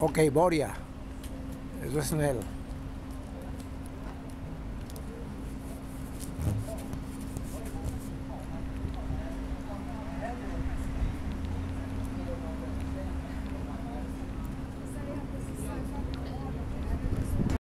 Ok, Boria. Eso es en.